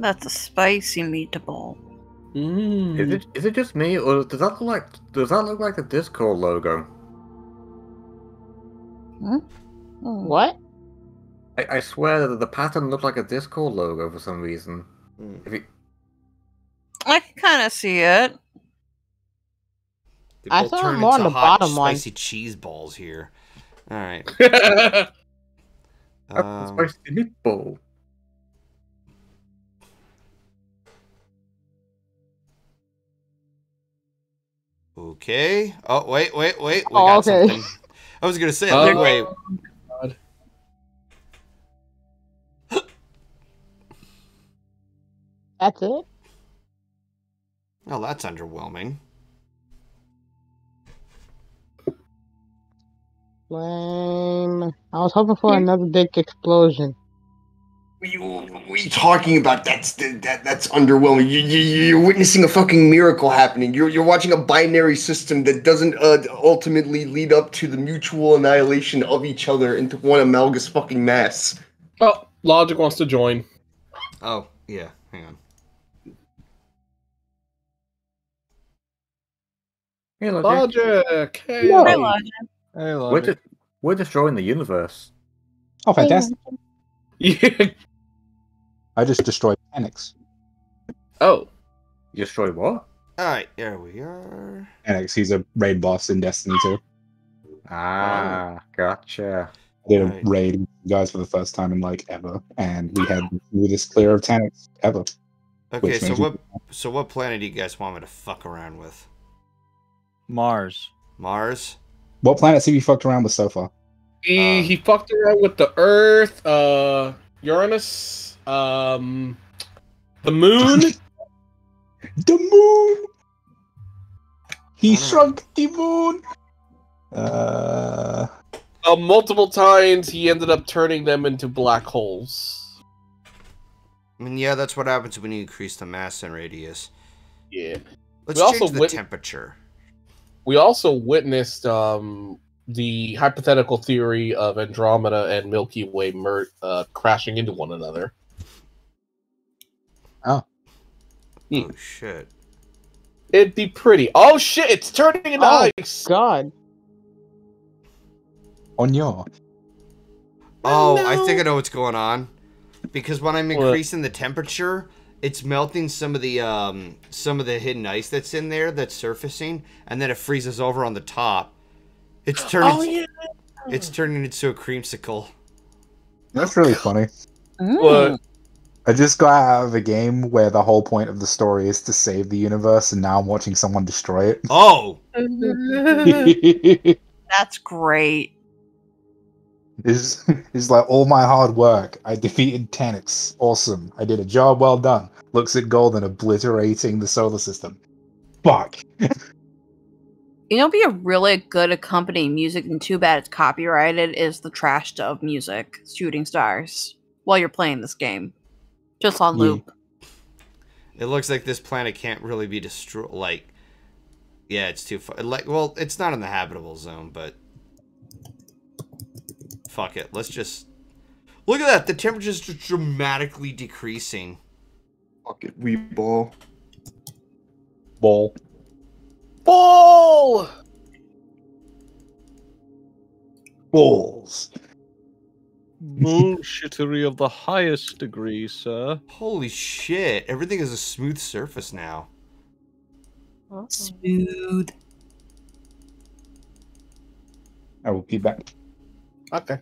That's a spicy meatball. Mm. Is it is it just me, or does that look like does that look like the Discord logo? Hmm? What? I, I swear that the pattern looked like a Discord logo for some reason. Hmm. If you, I can kind of see it. They I both saw turn more on into the hot, bottom one. spicy cheese balls here. All right. that's Um, spicy meatball. Okay. Oh wait, wait, wait. We Oh, got okay. something. I was gonna say. Oh. like, wait. God. That's it? Oh, that's underwhelming. Lame. I was hoping for another dick explosion. What are you, what are you talking about? That's that, that's underwhelming. You, you, you're witnessing a fucking miracle happening. You're, you're watching a binary system that doesn't uh, ultimately lead up to the mutual annihilation of each other into one amalgamous fucking mass. Oh, Logic wants to join. Oh yeah. Hang on. Hey, Logic. Logic. Hey. No. Hi, Logic. Hey, We're, Logic. de- we're destroying the universe. Oh, fantastic. Yeah. I just destroyed Annex. Oh. You destroy what? All right. There we are. Taniks, he's a raid boss in Destiny 2. Ah, gotcha. I did a Right. raid with you guys for the first time in like ever, and we had the smoothest clear of Taniks ever. Okay. So means- what? So what planet do you guys want me to fuck around with? Mars. Mars. What planets have you fucked around with so far? He, Uh. he fucked around with the Earth, uh, Uranus, um, the Moon. The moon! He I shrunk the moon! Uh, uh, multiple times he ended up turning them into black holes. I mean, yeah, that's what happens when you increase the mass and radius. Yeah. Let's We also change the temperature. We also witnessed um, the hypothetical theory of Andromeda and Milky Way mer- uh, crashing into one another. Oh shit. It'd be pretty. Oh shit! It's turning into Oh, ice. God. on your. Oh, no. I think I know what's going on. Because when I'm What? increasing the temperature, it's melting some of the um some of the hidden ice that's in there that's surfacing, and then it freezes over on the top. It's turning Oh yeah. it's turning into a creamsicle. That's really funny. What? I just got out of a game where the whole point of the story is to save the universe, and now I'm watching someone destroy it. Oh! That's great. it's like all my hard work. I defeated Taniks. Awesome. I did a job well done. Looks at Golden obliterating the solar system. Fuck. You know, be a really good accompanying music, and too bad it's copyrighted, is the trash of music, Shooting Stars, while you're playing this game. Just on Yeah. loop. It looks like this planet can't really be destroyed like Yeah, it's too far. Like well, it's not in the habitable zone, but fuck it. Let's just Look at that. The temperature's just dramatically decreasing. Fuck it, we ball. Ball. Ball. Balls. Bullshittery of the highest degree, sir. Holy shit. Everything is a smooth surface now. Smooth. I will be back. Okay.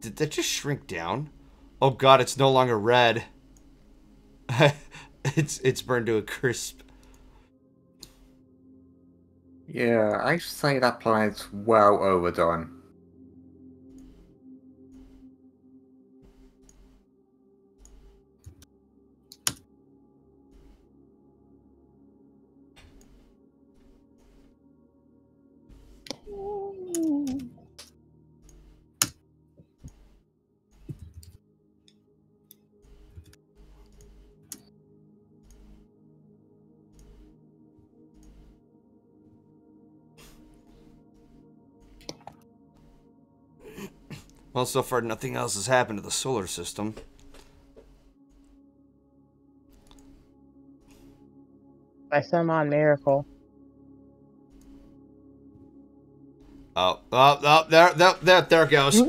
Did that just shrink down? Oh god, it's no longer red. it's it's burned to a crisp. Yeah, I say that planet's well overdone. Well, so far nothing else has happened to the solar system. By some odd miracle. Oh, oh, oh, there, there, there, there goes.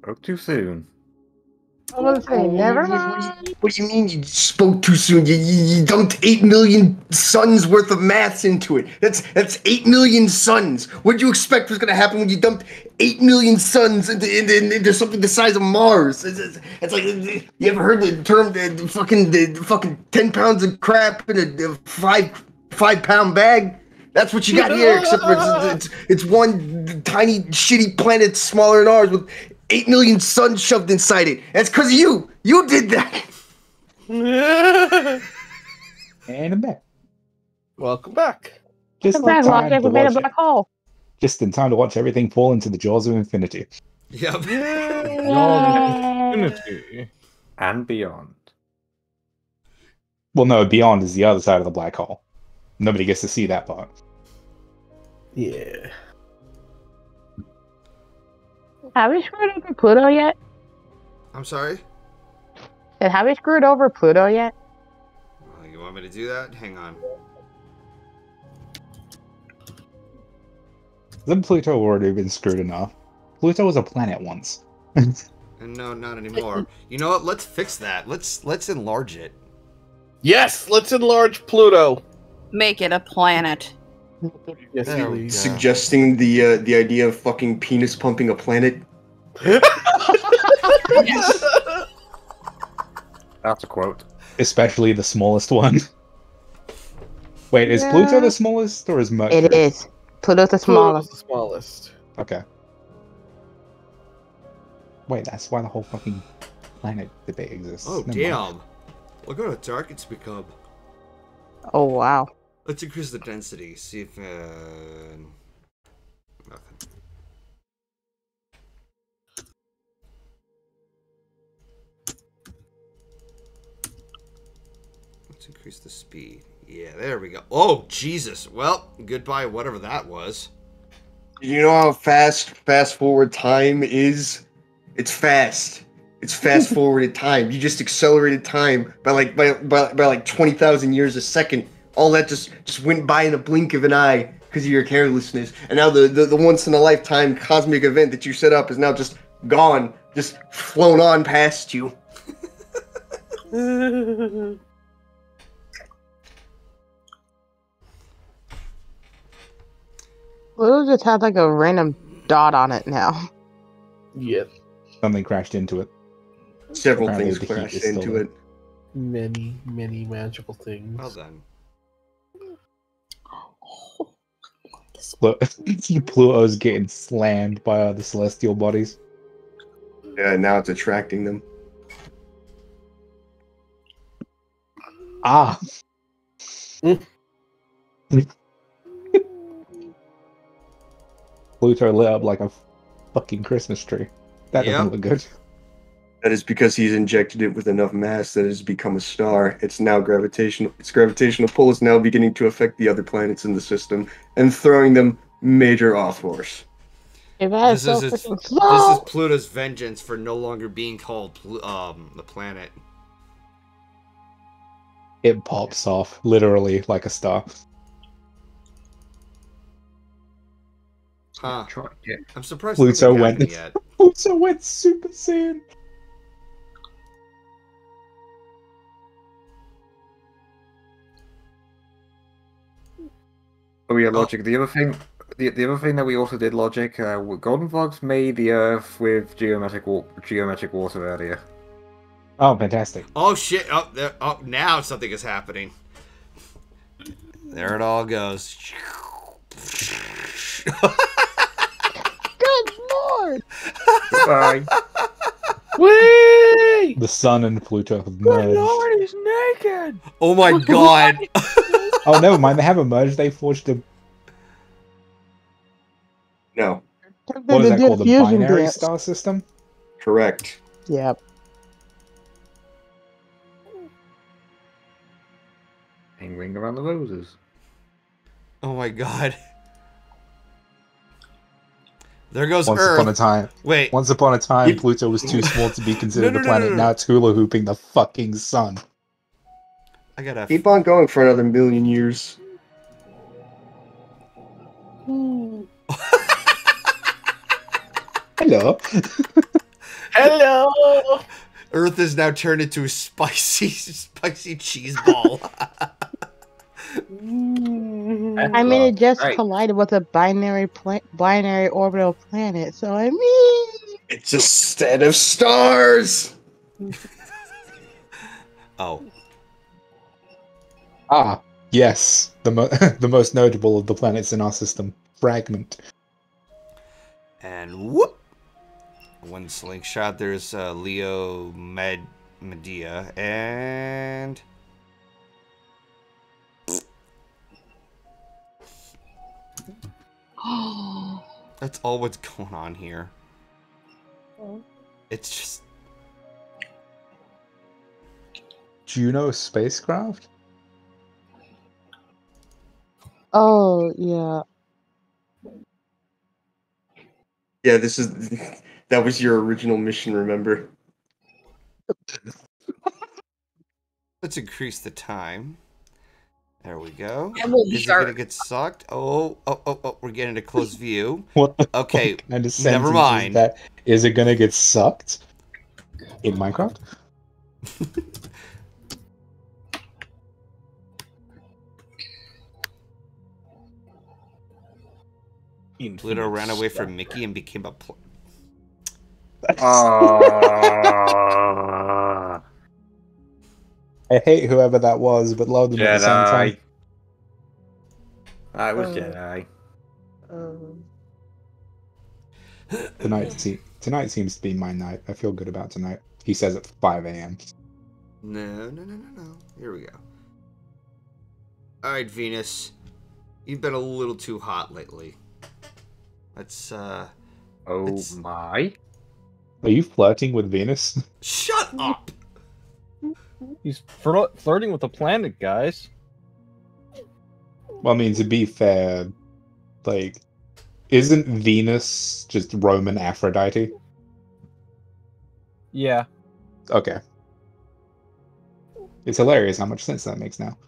Broke too soon. I was oh, never mind. What do you mean you spoke too soon? You, you, you dumped eight million suns worth of maths into it. That's that's eight million suns. What did you expect was gonna happen when you dumped eight million suns into, into, into something the size of Mars? It's, it's, it's like you ever heard the term the, fucking the, fucking ten pounds of crap in a, five five pound bag? That's what you got here, except for it's, it's, it's one tiny shitty planet smaller than ours with eight million suns shoved inside it. That's because of you. You did that. And I'm back. Welcome back. Just The in time backlog to never made a watch black hole. Just in time to watch everything fall into the jaws of infinity. Yep. Infinity. And beyond. Well, no, beyond is the other side of the black hole. Nobody gets to see that part. Yeah. Have we screwed over Pluto yet? I'm sorry. Said, have we screwed over Pluto yet? Oh, you want me to do that? Hang on. Then Pluto already been screwed enough. Pluto was a planet once. No, not anymore. You know what? Let's fix that. Let's let's enlarge it. Yes, let's enlarge Pluto. Make it a planet. Yes, There we please. Suggesting the uh, the idea of fucking penis pumping a planet. Yes. That's a quote. Especially the smallest one. Wait, is Yeah. Pluto the smallest or is Mercury? It is. Pluto's the Pluto's smallest. the smallest. Okay. Wait, that's why the whole fucking planet debate exists. Oh Never mind. damn! Look how dark it's become. Oh wow. Let's increase the density. See if uh, nothing. Increase the speed. Yeah, there we go. Oh Jesus! Well, goodbye, whatever that was. You know how fast fast forward time is? It's fast. It's fast forwarded time. You just accelerated time by like by by, by like twenty thousand years a second. All that just just went by in a blink of an eye because of your carelessness. And now the, the the once in a lifetime cosmic event that you set up is now just gone, just flown on past you. Pluto just had like a random dot on it now. Yeah, Something crashed into it. Several Apparently things crashed is still into there. it. many many magical things. Well done. Plu- Pluto's getting slammed by uh, the celestial bodies. Yeah, now it's attracting them. Ah. Mm. Pluto lit up like a fucking Christmas tree. That doesn't look good. That is because he's injected it with enough mass that it has become a star. It's now gravitational. Its gravitational pull is now beginning to affect the other planets in the system and throwing them major off course. If that This is so is its- This is Pluto's vengeance for no longer being called Plu- um the planet. It pops off, literally, like a star. Huh. Try, yeah. I'm surprised Pluto went- yet. Pluto went Super Saiyan. Oh yeah, logic. The other thing, the, the other thing that we also did logic. Uh, Golden Fox made the Earth with geometric wa- geometric water earlier. Oh, fantastic. Oh shit! Oh, there, oh, now something is happening. There it all goes. Good lord! Bye. Whee! The sun and Pluto have merged. he's naked. Oh my god! Oh, never mind. They haven't merged. They forged a. No, What is They that called? The fusion binary dance. star system? correct. Yep. Hang ring around the roses. oh my god! There goes Once Earth. upon a time. Wait, Once upon a time, Pluto was too small to be considered No, no, a planet. no, no. Now it's hula hooping the fucking sun. I gotta. Keep on going for another million years. Hello. Hello. Earth is now turned into a spicy, spicy cheese ball. I mean, it just Right. collided with a binary pla- binary orbital planet. So I mean, It's a set of stars. oh, Ah, yes. The mo- the most notable of the planets in our system, Fragment. and whoop! One slingshot. There's uh, Leo Med Medea and that's all what's going on here. It's just Juno spacecraft. oh yeah, Yeah, this is that was your original mission. Remember? let's increase the time. There we go. And we'll Is it gonna get sucked? Oh, oh, oh, oh! We're getting a close view. What the Okay, fuck kind of never sentence is mind. That is it gonna get sucked in Minecraft? Pluto ran away from Mickey and became a. Pl- Ah, I hate whoever that was, but love them at the same time. Jedi. Ah, was Oh. Jedi. um, Tonight, se- tonight seems to be my night. I feel good about tonight. He says at 5 a.m. No, no, no, no, no. Here we go. All right, Venus. You've been a little too hot lately. Let's, uh. Oh It's- my. Are you flirting with Venus? Shut up! He's flir- flirting with the planet, guys. Well, I mean, to be fair, like, isn't Venus just Roman Aphrodite? Yeah. Okay. It's hilarious how much sense that makes now.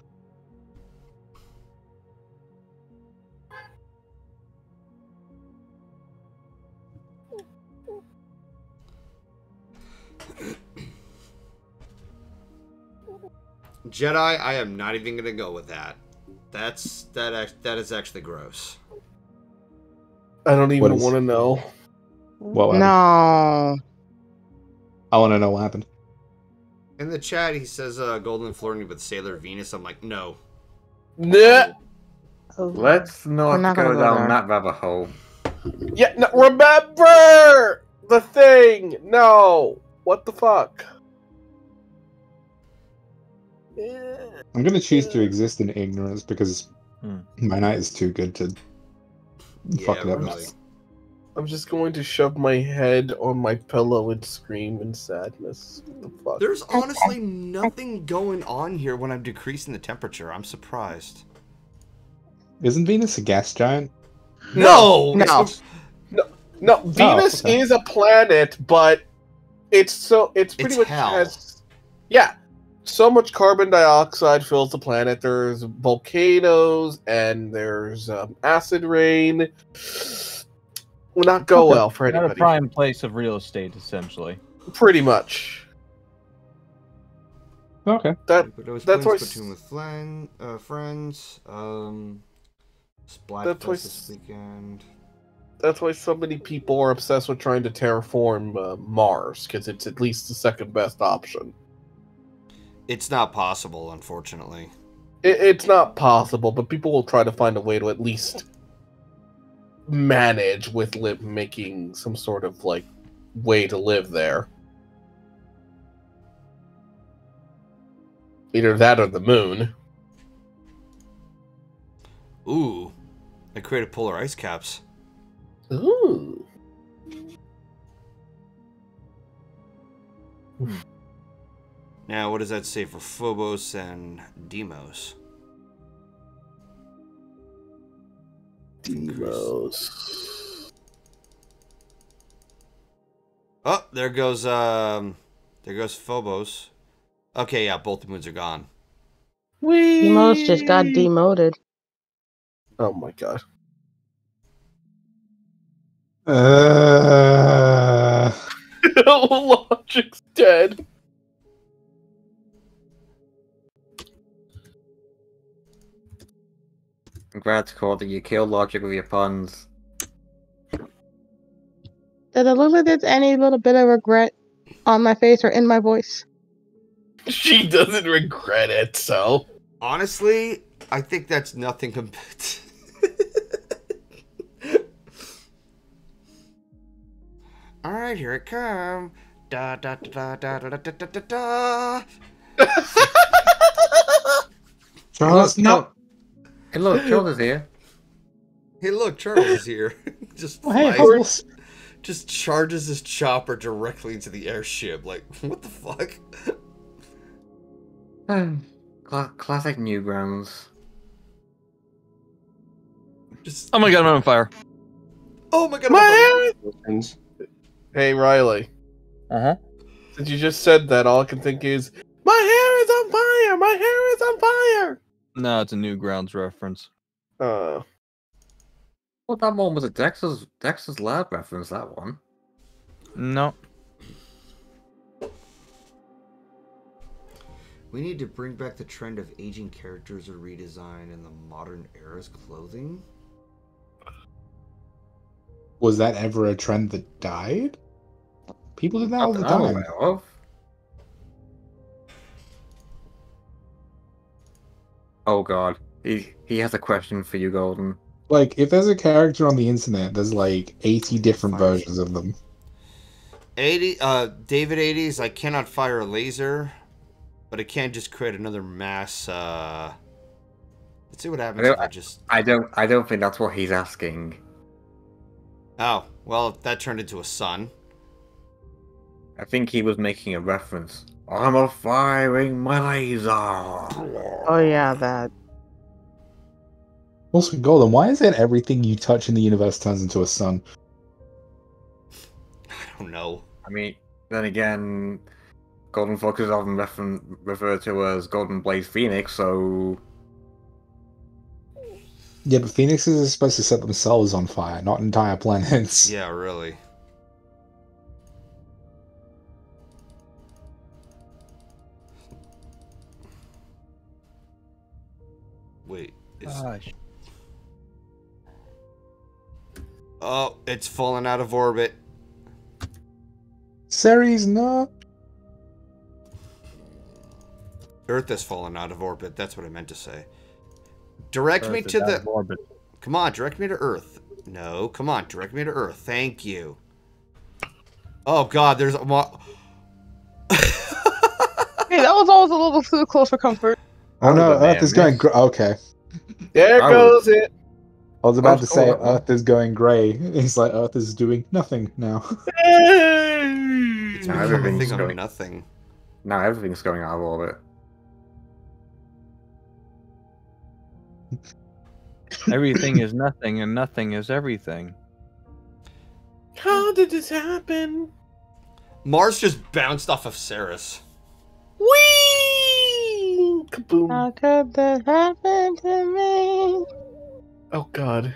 Jedi, I am not even gonna go with that. That's that. act- That is actually gross. I don't even want to know. What no. I want to know what happened. In the chat, he says uh, Golden flirting with Sailor Venus. I'm like, no. Nah. Oh. Let's not, not go gonna go down there. that rabbit hole. Yeah, no, remember the thing. No. What the fuck? Yeah. I'm gonna choose to exist in ignorance because Hmm. my night is too good to fuck it up. really. I'm just going to shove my head on my pillow and scream in sadness. The fuck? There's honestly nothing going on here when I'm decreasing the temperature. I'm surprised. Isn't Venus a gas giant? No, No. No, Venus okay. is a planet, but it's so it's pretty It's much hell. has yeah. So much carbon dioxide fills the planet. There's volcanoes and there's um, acid rain. Will not go well for Not a anybody. prime place of real estate, essentially. Pretty much. Okay. That But it was that's playing why Splatoon with flan, uh, friends. Um, Splatfest That's why this weekend. that's why so many people are obsessed with trying to terraform uh, Mars because it's at least the second best option. It's not possible, unfortunately. It, it's not possible, but people will try to find a way to at least manage with li- making some sort of like way to live there. Either that or the moon. Ooh, I created polar ice caps. Ooh. Hmm. Now, what does that say for Phobos and Deimos? Delos. Oh, there goes um, there goes Phobos. Okay, yeah, both the moons are gone. We Deimos just got demoted. Oh my god. Uh, Logic's dead. Congrats, Cordy. You killed Logic with your puns. Did it look like there's any little bit of regret on my face or in my voice? She doesn't regret it, so. Honestly, I think that's nothing compared. To... All right, here it come. Da da da da da da da da da da. Charles, no. Hey, look, Charles is here. Hey, look, Charles is here. just Oh, hey, flies- just charges his chopper directly into the airship. Like, what the fuck? Cla- classic Newgrounds. Just Oh my god, I'm on fire. oh my god! My I'm- hair! Hey, Riley. Uh huh. Since you just said that, all I can think is, my hair is on fire! My hair is on fire! No, it's a Newgrounds reference. Uh, Well, that one was a Dexter's Dexter's Lab reference. That one. No. We need to bring back the trend of aging characters or redesign in the modern era's clothing. Was that ever a trend that died? People did that all the Not that I'm time. Oh god, he he has a question for you, Golden. Like, if there's a character on the internet, there's like 80 different Fire. versions of them. 80 uh David 80s I cannot fire a laser but I can't just create another mass uh Let's see what happens I if I just I don't I don't think that's what he's asking. Oh, well that turned into a sun. I think he was making a reference. I'm a firing my laser. Oh yeah, that. Also, Golden, why is it everything you touch in the universe turns into a sun? I don't know. I mean, then again, Golden Fox is often refer- referred to as Golden Blaze Phoenix, so Yeah, but phoenixes are supposed to set themselves on fire, not entire planets. Yeah, really. Wait. Is... Gosh. Ah, oh, it's fallen out of orbit. Ceres, no. Earth has fallen out of orbit. That's what I meant to say. Direct me to the. orbit. Come on, direct me to Earth. No, come on, direct me to Earth. Thank you. Oh God, there's a. mo- Hey, that was always a little too close for comfort. Oh no, Earth man, is going. Gr- okay, there I goes it. I was about was to say cool. Earth is going grey. It's like Earth is doing nothing now. It's Now everything's thing going- nothing. now everything's going out of orbit. Everything is nothing, and nothing is everything. How did this happen? Mars just bounced off of Ceres. Whee! Kaboom. How could that happen to me? Oh god.